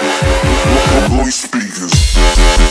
Voice speakers.